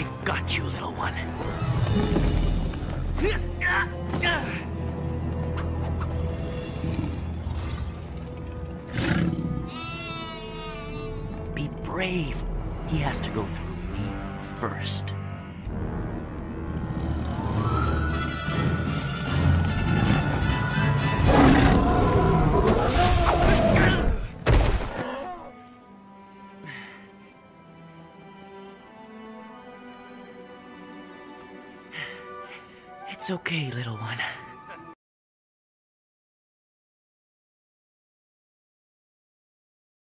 I got you, little one. Be brave. He has to go through me first. It's okay, little one.